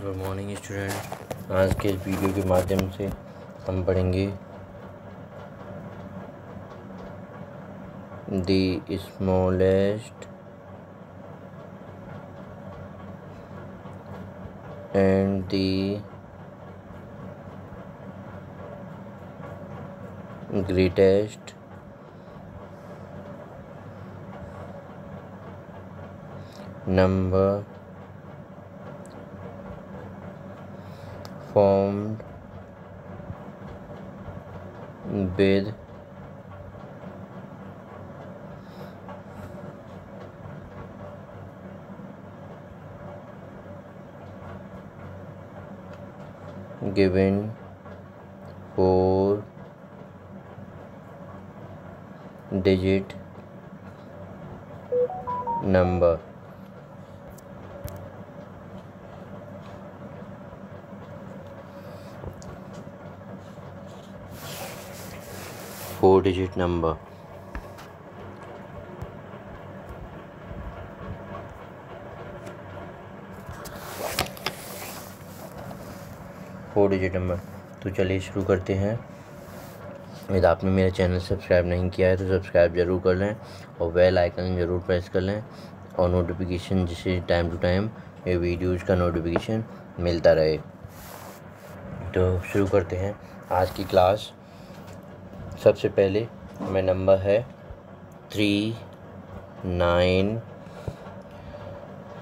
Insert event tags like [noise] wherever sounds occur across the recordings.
Good morning student आज के इस वीडियो के माध्यम से हम पढ़ेंगे the smallest and the greatest number formed with given four digit number four digit number. Four digit number तो चलिए शुरू करते हैं। यदि आपने मेरा चैनल सब्सक्राइब नहीं किया है तो सब्सक्राइब ज़रूर कर लें और बेल आइकन ज़रूर प्रेस कर लें और नोटिफिकेशन जिससे टाइम टू टाइम ये वीडियोज़ का नोटिफिकेशन मिलता रहे। तो शुरू करते हैं। आज की क्लास सबसे पहले हमें नंबर है three, nine,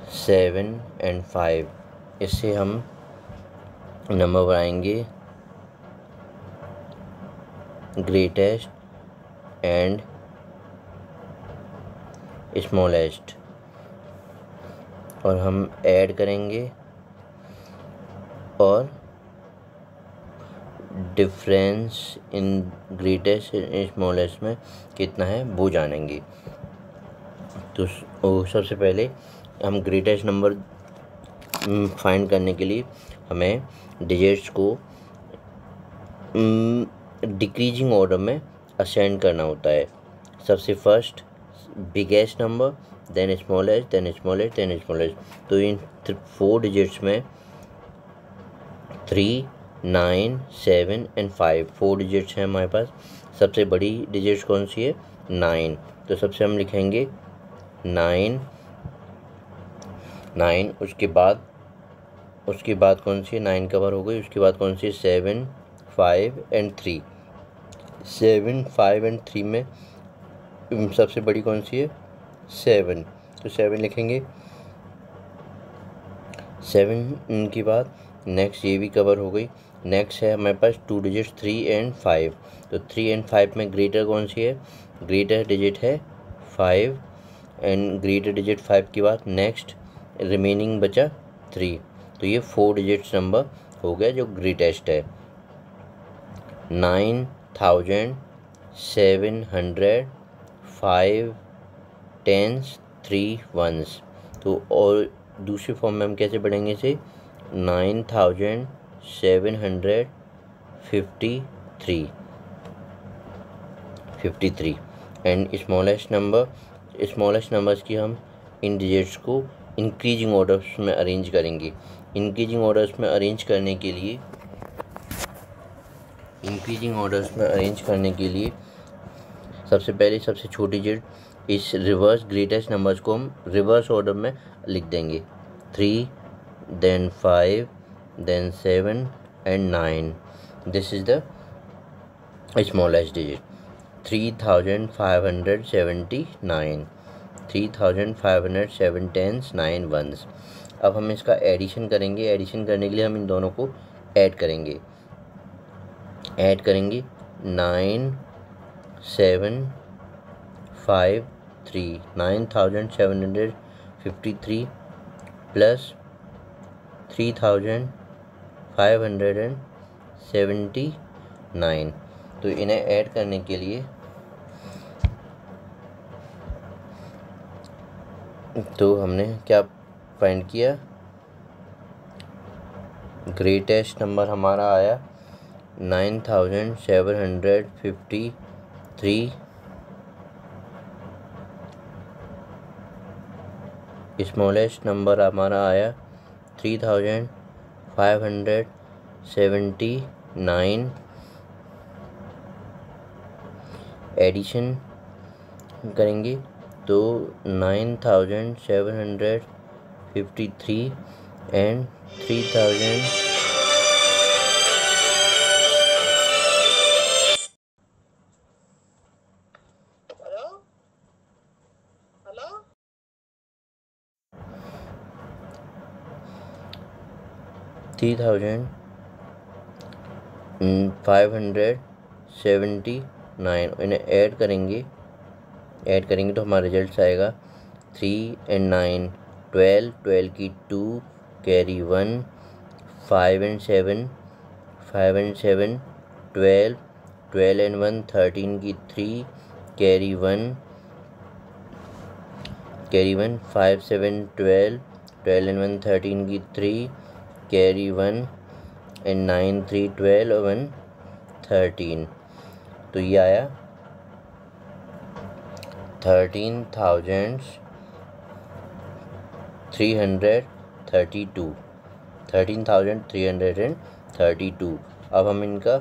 seven and five. इससे हम नंबर बनाएँगे। Greatest and smallest. और हम ऐड करेंगे। और डिफरेंस इन ग्रेटेस्ट स्मॉलेस्ट में कितना है, वो जानेंगे। तो सबसे पहले हम ग्रेटेस्ट नंबर फाइंड करने के लिए हमें डिजिट्स को डिक्रीजिंग ऑर्डर में असेंड करना होता है। सबसे first biggest number then smallest then smallest then smallest तो इन फोर डिजिट्स में three nine, seven and five four digits हैं हमारे पास। सबसे बड़ी डिजिट्स कौन सी है? नाइन। तो सबसे हम लिखेंगे नाइन नाइन, उसके बाद उसके बाद कौन सी है? नाइन कवर हो गई। उसके बाद कौन सी है? Seven, five and three seven, five and three में सबसे बड़ी कौन सी है? सेवन। तो सेवन लिखेंगे। सेवन के बाद नेक्स्ट ये भी कवर हो गई। नेक्स्ट है हमारे पास two digit three and five तो थ्री एंड फाइव में ग्रेटर कौन सी है? ग्रेटर डिजिट है five and greater digit five के बाद नेक्स्ट रिमेनिंग बचा थ्री तो ये फोर डिजिट्स नंबर हो गया जो ग्रेटेस्ट है। Nine thousand seven hundred five tens three ones तो और दूसरी फॉर्म में हम कैसे बढ़ेंगे इसे? Nine thousand seven hundred fifty three. Fifty three. And smallest number smallest numbers की हम इन डिजिट्स को इंक्रीजिंग ऑर्डर्स में अरेंज करेंगे। इंक्रीजिंग ऑर्डर्स में अरेंज करने के लिए इंक्रीजिंग ऑर्डर्स में अरेंज करने के लिए सबसे पहले सबसे छोटी डिजिट इस रिवर्स ग्रेटेस्ट नंबर्स को हम रिवर्स ऑर्डर में लिख देंगे। Three then five then 7 and 9 this is the smallest digit. 3579 3507 tens 9 ones. अब हम इसका एडिशन करेंगे. एडिशन करने के लिए हम इन दोनों को ऐड करेंगे. ऐड करेंगे. Nine seven five three nine thousand seven hundred fifty three plus three thousand five hundred and seventy nine तो इन्हें ऐड करने के लिए तो हमने क्या फाइंड किया? ग्रेटेस्ट नंबर हमारा आया nine thousand seven hundred fifty three smallest number हमारा आया three thousand five hundred seventy nine. Addition करेंगे तो nine thousand seven hundred fifty three and three thousand three thousand five hundred seventy nine, इन्हें add करेंगे। Add करेंगे तो हमारा result आएगा three and nine, twelve twelve की two, carry one, five and seven, five and seven, twelve twelve and one, thirteen की three, carry one carry one, five seven, twelve twelve and one, thirteen की three carry one and nine three twelve one thirteen. तो ये आया। Thirteen thousand three hundred thirty two. Thirteen thousand three hundred and thirty two. अब हम इनका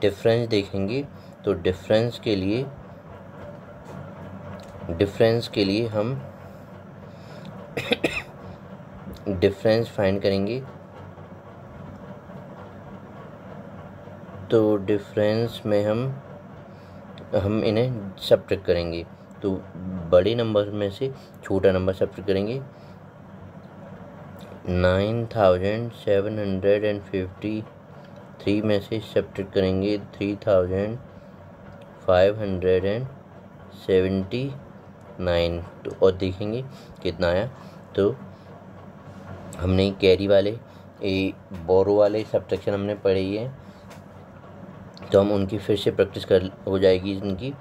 difference देखेंगे। तो difference के लिए, डिफरेंस के लिए हम [coughs] डिफरेंस फाइंड करेंगे। तो डिफरेंस में हम हम इन्हें सब्ट्रैक्ट करेंगे। तो बड़े नंबर में से छोटा नंबर सब्ट्रैक्ट करेंगे। Nine thousand seven hundred and fifty three में से सब्ट्रैक्ट करेंगे। Three thousand five hundred and seventy nine तो और देखेंगे कितना आया। तो हमने कैरी वाले ए बोरो वाले सब्ट्रैक्शन हमने पढ़े ही है। तो हम उनकी फिर से प्रैक्टिस कर, हो जाएगी इनकी,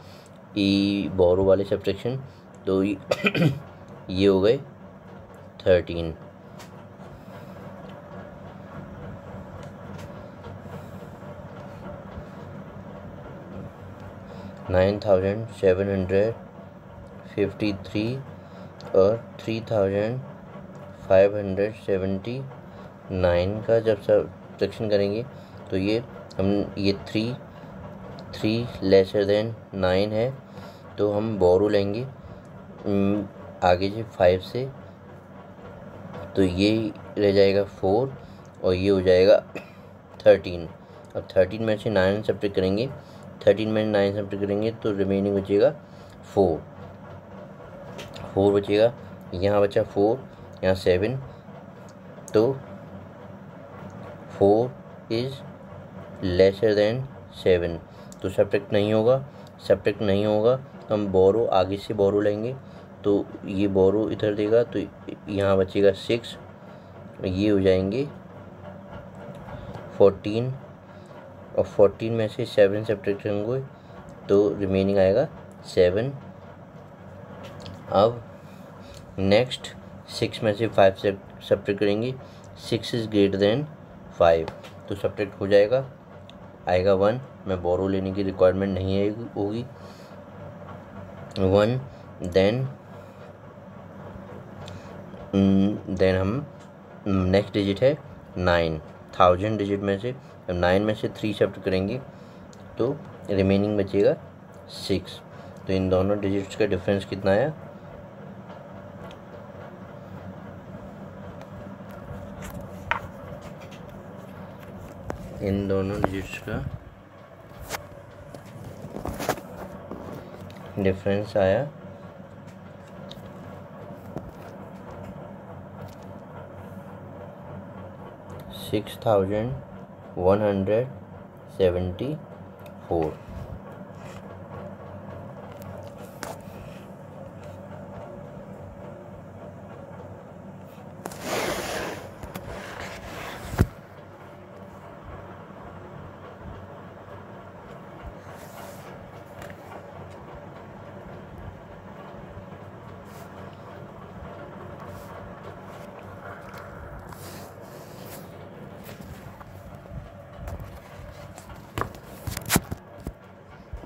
ई बोरो वाले सब्ट्रैक्शन। तो ये [coughs] हो गए thirteen. Nine thousand seven hundred fifty three और three thousand five hundred seventy nine का जब सब्ट्रैक्शन करेंगे तो ये हम ये three three lesser than nine है तो हम बोरो लेंगे आगे से फाइव से तो ये रह जाएगा फोर और ये हो जाएगा थर्टीन अब थर्टीन में से नाइन सब्ट्रैक्ट करेंगे थर्टीन में नाइन सब्ट्रैक्ट करेंगे तो रिमेनिंग बचेगा फोर फोर बचेगा, यहाँ बचा फोर यहाँ सेवन तो four is lesser than seven. तो सब्ट्रैक्ट नहीं होगा, सब्ट्रैक्ट नहीं होगा तो हम बोरो, आगे से बोरो लेंगे। तो ये बोरो इधर देगा तो यहाँ बचेगा सिक्स, ये हो जाएँगे फोर्टीन, और फोर्टीन में से सेवन सब्ट्रैक्ट होंगे तो रिमेनिंग आएगा सेवन। अब नेक्स्ट सिक्स में से फाइव सब्ट्रैक्ट करेंगे, six is greater than five तो सब्ट्रैक्ट हो जाएगा आएगा वन। मैं बोरो लेने की रिक्वायरमेंट नहीं आएगी होगी। वन देन देन हम नेक्स्ट डिजिट है नाइन थाउज़ेंड डिजिट में से नाइन में से थ्री शिफ्ट करेंगे तो रिमेनिंग बचेगा सिक्स तो इन दोनों डिजिट्स का डिफरेंस कितना आया? इन दोनों डिजिट्स का डिफरेंस आया। Six thousand one hundred seventy four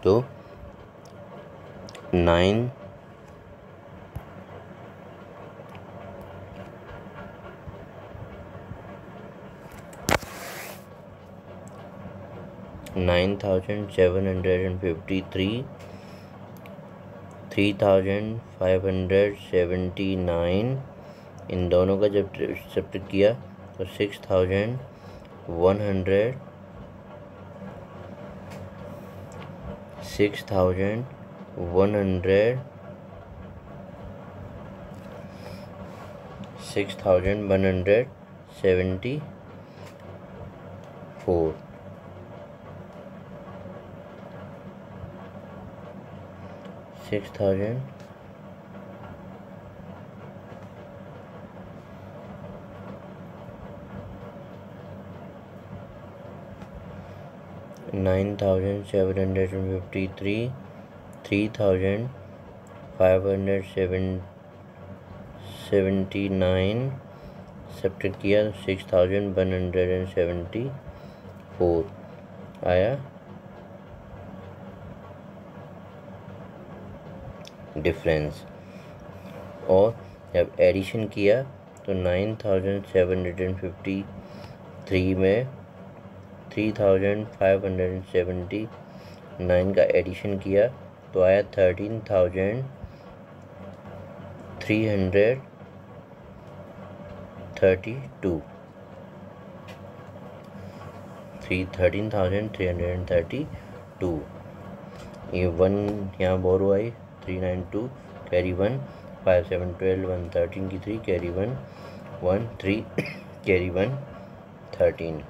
तो nine. Nine thousand seven hundred and fifty three. Three thousand five hundred seventy nine. इन दोनों का जब सब्ट्रैक्ट किया तो six thousand one hundred. Six thousand one hundred six thousand one hundred seventy four six thousand nine thousand seven hundred and fifty three three thousand five hundred seven seventy nine subtract किया six thousand one hundred and seventy four आया। Difference और जब addition किया तो nine thousand seven hundred and fifty three में three thousand five hundred and seventy nine का addition किया। तो आया thirteen thousand three hundred thirty two three thirteen thousand three hundred and thirty two ये वन यहाँ borrow आई three nine two carry one five seven twelve one thirteen की three carry one one three carry one thirteen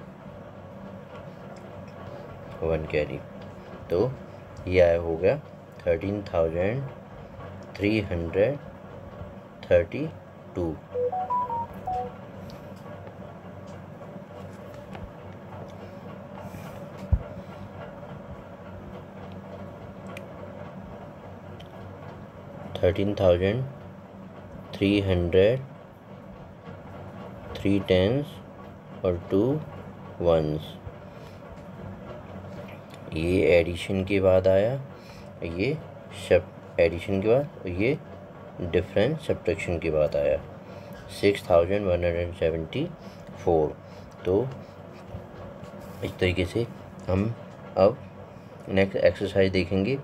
one carry तो ये आया हो गया। Thirteen thousand three hundred thirty two thirteen thousand three hundred three tens और two ones ये addition के बाद आया। ये सब एडिशन के बाद ये डिफरेंस सब्ट्रैक्शन के बाद आया। Six thousand one hundred seventy four तो इस तरीके से हम अब नेक्स्ट एक्सरसाइज देखेंगे।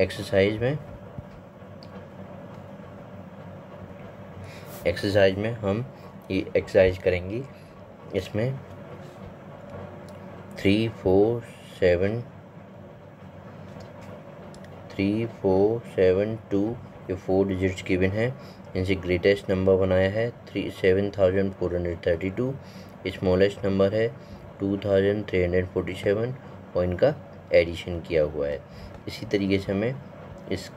एक्सरसाइज में एक्सरसाइज में हम ये एक्सरसाइज करेंगे। इसमें three four seven three four seven two ये फोर डिजिट्स गिवन है। इनसे ग्रेटेस्ट नंबर बनाया है three seven thousand four hundred thirty two smallest number है two thousand three hundred forty seven और इनका एडिशन किया हुआ है। इसी तरीके से हमें इस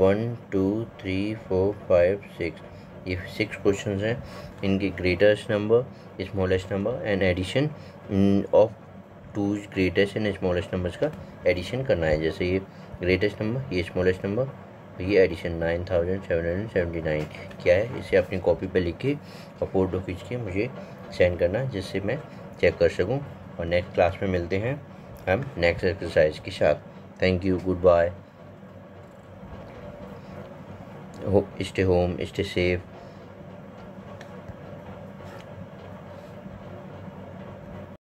one two three four five six ये सिक्स क्वेश्चन हैं। इनके greatest number smallest number and addition of two greatest and smallest numbers का एडिशन करना है। जैसे ये ग्रेटेस्ट नंबर ये स्मॉलेस्ट नंबर ये addition nine thousand seven hundred seventy nine क्या है? इसे अपनी कॉपी पे लिख के और फ़ोटो खींच के मुझे सेंड करना है, जिससे मैं चेक कर सकूँ। और नेक्स्ट क्लास में मिलते हैं हम नेक्स्ट एक्सरसाइज के साथ। Thank you goodbye stay home stay safe.